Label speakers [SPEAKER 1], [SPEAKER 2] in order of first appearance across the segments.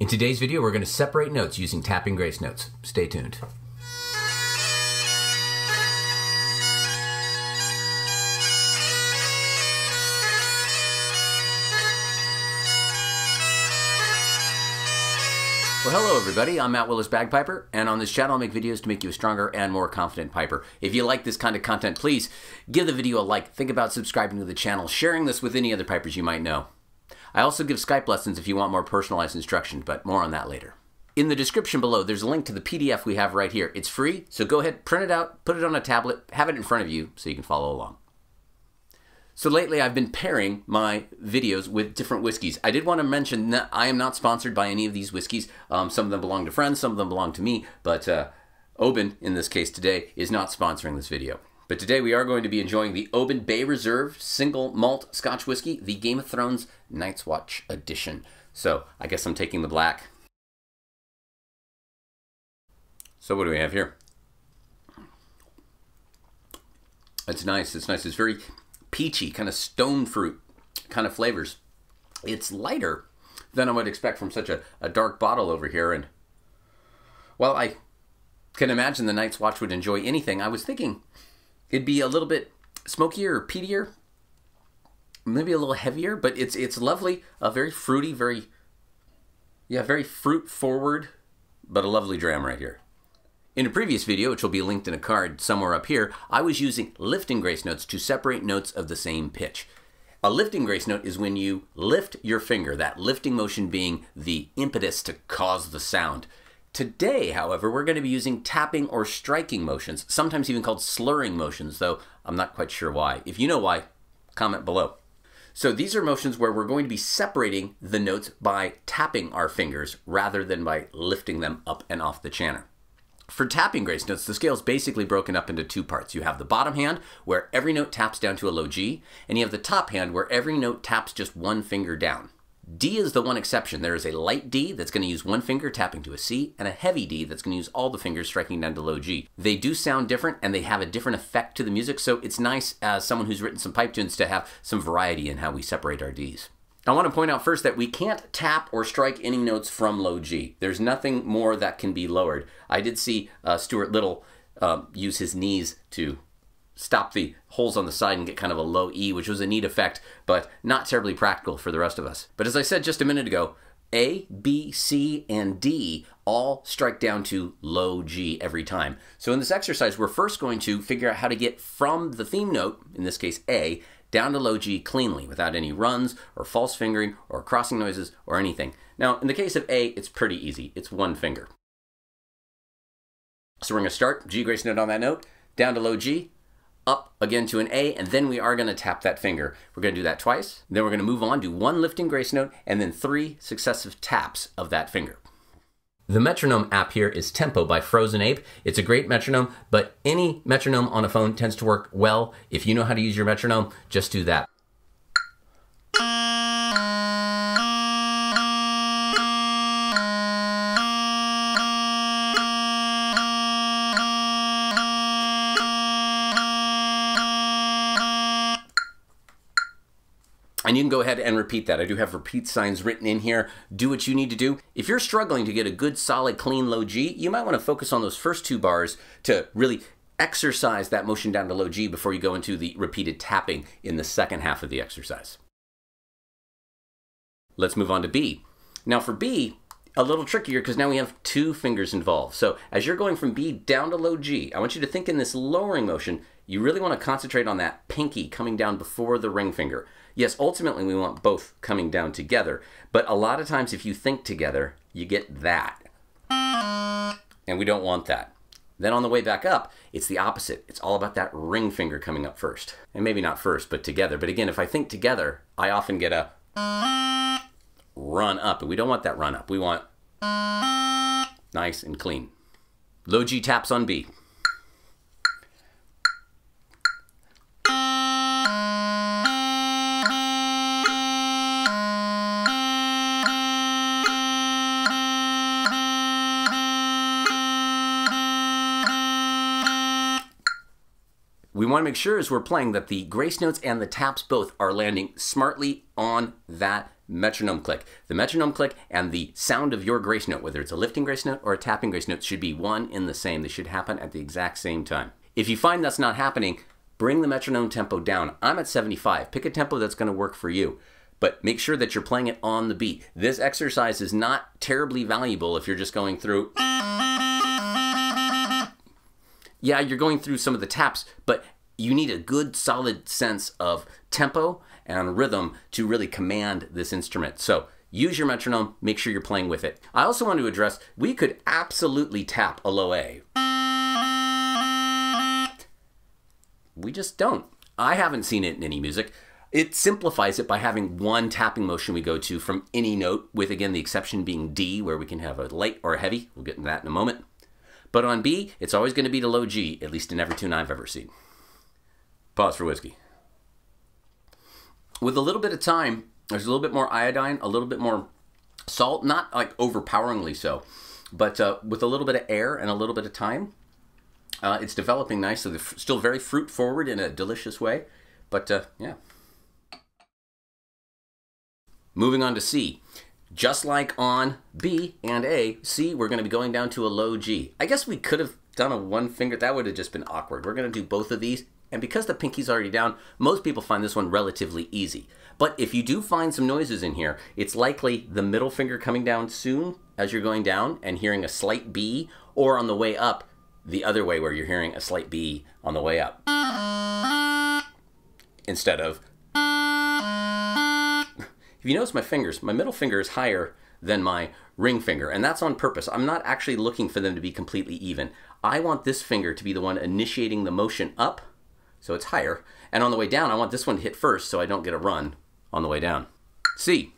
[SPEAKER 1] In today's video, we're going to separate notes using tapping grace notes. Stay tuned. Well, hello everybody. I'm Matt Willis Bagpiper, and on this channel, I make videos to make you a stronger and more confident piper. If you like this kind of content, please give the video a like. Think about subscribing to the channel, sharing this with any other pipers you might know. I also give Skype lessons if you want more personalized instruction, but more on that later. In the description below, there's a link to the PDF we have right here. It's free, so go ahead, print it out, put it on a tablet, have it in front of you so you can follow along. So lately, I've been pairing my videos with different whiskeys. I did want to mention that I am not sponsored by any of these whiskeys. Um, some of them belong to friends, some of them belong to me, but uh, Oban, in this case today, is not sponsoring this video. But today we are going to be enjoying the Oban Bay Reserve Single Malt Scotch Whiskey, the Game of Thrones Night's Watch Edition. So I guess I'm taking the black. So what do we have here? It's nice. It's nice. It's very peachy, kind of stone fruit kind of flavors. It's lighter than I would expect from such a, a dark bottle over here. And well, I can imagine the Night's Watch would enjoy anything. I was thinking it'd be a little bit smokier or peatier, maybe a little heavier, but it's it's lovely, a very fruity, very yeah, very fruit forward, but a lovely dram right here. In a previous video, which will be linked in a card somewhere up here, I was using lifting grace notes to separate notes of the same pitch. A lifting grace note is when you lift your finger, that lifting motion being the impetus to cause the sound. Today, however, we're going to be using tapping or striking motions, sometimes even called slurring motions, though I'm not quite sure why. If you know why, comment below. So these are motions where we're going to be separating the notes by tapping our fingers rather than by lifting them up and off the chanter. For tapping grace notes, the scale is basically broken up into two parts. You have the bottom hand, where every note taps down to a low G, and you have the top hand, where every note taps just one finger down. D is the one exception. There is a light D that's going to use one finger tapping to a C, and a heavy D that's going to use all the fingers striking down to low G. They do sound different, and they have a different effect to the music, so it's nice as someone who's written some pipe tunes to have some variety in how we separate our Ds. I want to point out first that we can't tap or strike any notes from low G. There's nothing more that can be lowered. I did see uh, Stuart Liddell um, use his knees to stop the holes on the side and get kind of a low E, which was a neat effect, but not terribly practical for the rest of us. But as I said just a minute ago, A, B, C, and D all strike down to low G every time. So in this exercise, we're first going to figure out how to get from the theme note, in this case A, down to low G cleanly without any runs or false fingering or crossing noises or anything. Now, in the case of A, it's pretty easy. It's one finger. So we're going to start G grace note on that note, down to low G, up again to an A, and then we are going to tap that finger. We're going to do that twice. Then we're going to move on, do one lifting grace note, and then three successive taps of that finger. The metronome app here is Tempo by Frozen Ape. It's a great metronome, but any metronome on a phone tends to work well. If you know how to use your metronome, just do that. And you can go ahead and repeat that. I do have repeat signs written in here. Do what you need to do. If you're struggling to get a good, solid, clean low G, you might want to focus on those first two bars to really exercise that motion down to low G before you go into the repeated tapping in the second half of the exercise. Let's move on to B. Now for B, a little trickier because now we have two fingers involved. So as you're going from B down to low G, I want you to think in this lowering motion, you really want to concentrate on that pinky coming down before the ring finger. Yes, ultimately we want both coming down together, but a lot of times if you think together, you get that. And we don't want that. Then on the way back up, it's the opposite. It's all about that ring finger coming up first. And maybe not first, but together. But again, if I think together, I often get a run up. And we don't want that run up. We want nice and clean. Low G taps on B. we want to make sure as we're playing that the grace notes and the taps both are landing smartly on that metronome click. The metronome click and the sound of your grace note, whether it's a lifting grace note or a tapping grace note, should be one in the same. They should happen at the exact same time. If you find that's not happening, bring the metronome tempo down. I'm at 75. Pick a tempo that's going to work for you but make sure that you're playing it on the beat. This exercise is not terribly valuable if you're just going through. Yeah, you're going through some of the taps, but you need a good solid sense of tempo and rhythm to really command this instrument. So use your metronome, make sure you're playing with it. I also want to address, we could absolutely tap a low A. We just don't. I haven't seen it in any music. It simplifies it by having one tapping motion we go to from any note, with again the exception being D, where we can have a light or a heavy. We'll get into that in a moment. But on B, it's always going to be the low G, at least in every tune I've ever seen. Pause for whiskey. With a little bit of time, there's a little bit more iodine, a little bit more salt, not like overpoweringly so, but uh, with a little bit of air and a little bit of time, uh, it's developing nicely. Still very fruit forward in a delicious way, but uh, yeah. Moving on to C. Just like on B and A, C, we're going to be going down to a low G. I guess we could have done a one finger. That would have just been awkward. We're going to do both of these. And because the pinky's already down, most people find this one relatively easy. But if you do find some noises in here, it's likely the middle finger coming down soon as you're going down and hearing a slight B, or on the way up, the other way where you're hearing a slight B on the way up. Instead of if you notice my fingers, my middle finger is higher than my ring finger, and that's on purpose. I'm not actually looking for them to be completely even. I want this finger to be the one initiating the motion up, so it's higher, and on the way down, I want this one to hit first so I don't get a run on the way down. C.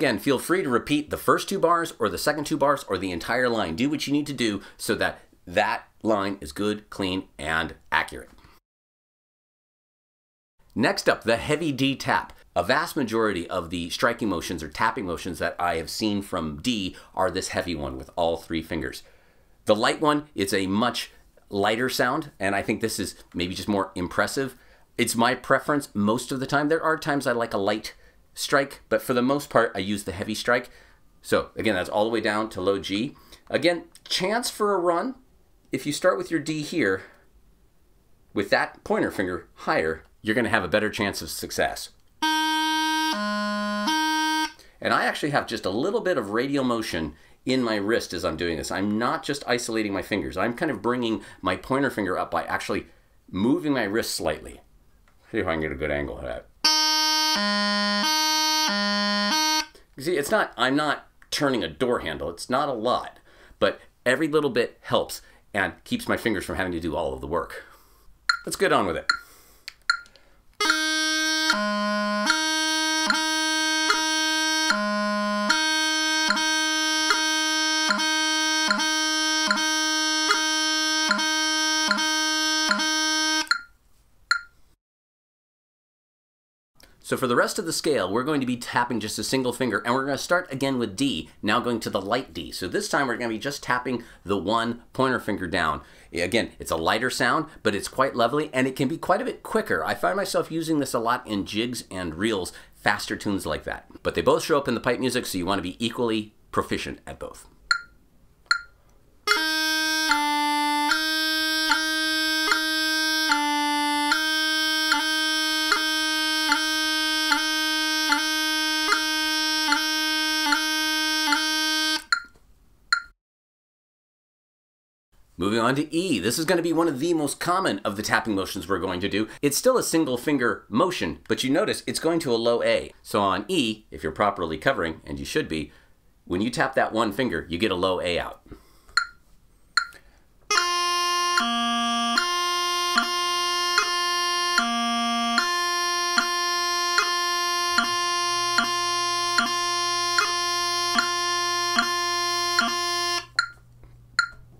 [SPEAKER 1] Again, feel free to repeat the first two bars or the second two bars or the entire line. Do what you need to do so that that line is good, clean, and accurate. Next up, the heavy D tap. A vast majority of the striking motions or tapping motions that I have seen from D are this heavy one with all three fingers. The light one, it's a much lighter sound, and I think this is maybe just more impressive. It's my preference most of the time. There are times I like a light strike, but for the most part, I use the heavy strike. So again, that's all the way down to low G. Again, chance for a run. If you start with your D here, with that pointer finger higher, you're going to have a better chance of success. And I actually have just a little bit of radial motion in my wrist as I'm doing this. I'm not just isolating my fingers. I'm kind of bringing my pointer finger up by actually moving my wrist slightly. See if I can get a good angle of that. See, it's not, I'm not turning a door handle. It's not a lot, but every little bit helps and keeps my fingers from having to do all of the work. Let's get on with it. So for the rest of the scale, we're going to be tapping just a single finger, and we're going to start again with D, now going to the light D. So this time we're going to be just tapping the one pointer finger down. Again, it's a lighter sound, but it's quite lovely, and it can be quite a bit quicker. I find myself using this a lot in jigs and reels, faster tunes like that. But they both show up in the pipe music, so you want to be equally proficient at both. Moving on to E. This is going to be one of the most common of the tapping motions we're going to do. It's still a single finger motion, but you notice it's going to a low A. So on E, if you're properly covering, and you should be, when you tap that one finger, you get a low A out.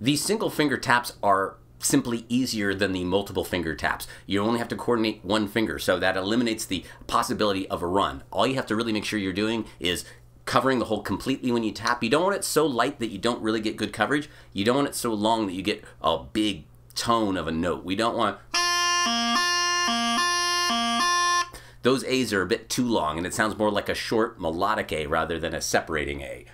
[SPEAKER 1] These single finger taps are simply easier than the multiple finger taps. You only have to coordinate one finger, so that eliminates the possibility of a run. All you have to really make sure you're doing is covering the hole completely when you tap. You don't want it so light that you don't really get good coverage. You don't want it so long that you get a big tone of a note. We don't want those A's are a bit too long and it sounds more like a short melodic A rather than a separating A.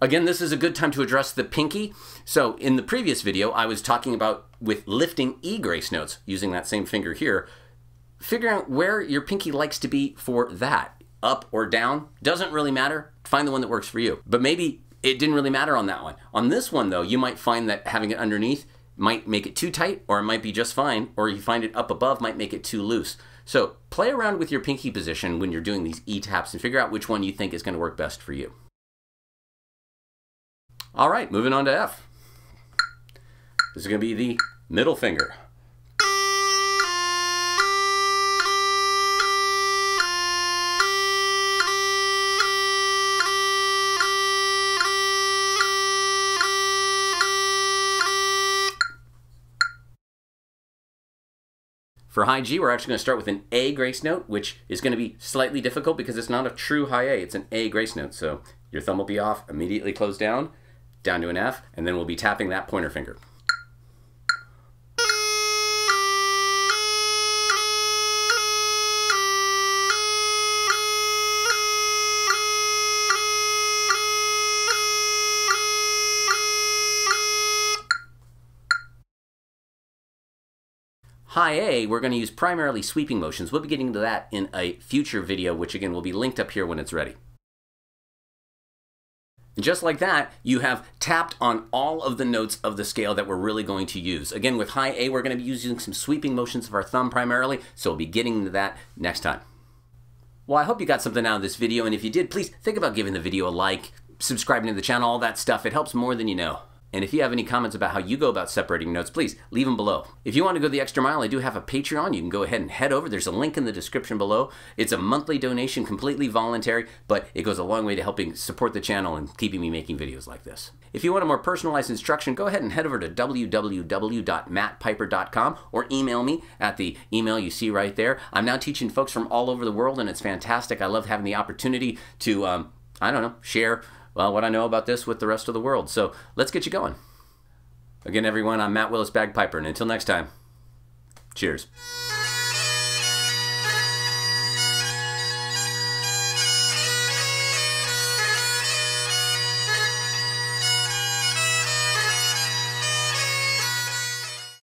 [SPEAKER 1] Again, this is a good time to address the pinky. So in the previous video, I was talking about with lifting E grace notes, using that same finger here, figuring out where your pinky likes to be for that. Up or down, doesn't really matter. Find the one that works for you. But maybe it didn't really matter on that one. On this one though, you might find that having it underneath might make it too tight or it might be just fine, or you find it up above might make it too loose. So play around with your pinky position when you're doing these E taps and figure out which one you think is gonna work best for you. All right, moving on to F. This is going to be the middle finger. For high G, we're actually going to start with an A grace note, which is going to be slightly difficult because it's not a true high A, it's an A grace note. So your thumb will be off, immediately close down, down to an F, and then we'll be tapping that pointer finger. High A, we're going to use primarily sweeping motions. We'll be getting to that in a future video, which again will be linked up here when it's ready. And just like that, you have tapped on all of the notes of the scale that we're really going to use. Again, with high A, we're going to be using some sweeping motions of our thumb primarily, so we'll be getting to that next time. Well, I hope you got something out of this video, and if you did, please think about giving the video a like, subscribing to the channel, all that stuff. It helps more than you know. And if you have any comments about how you go about separating notes, please leave them below. If you want to go the extra mile, I do have a Patreon. You can go ahead and head over. There's a link in the description below. It's a monthly donation, completely voluntary, but it goes a long way to helping support the channel and keeping me making videos like this. If you want a more personalized instruction, go ahead and head over to www.mattpiper.com or email me at the email you see right there. I'm now teaching folks from all over the world, and it's fantastic. I love having the opportunity to, um, I don't know, share well, what I know about this with the rest of the world. So let's get you going. Again, everyone, I'm Matt Willis Bagpiper, and until next time, cheers.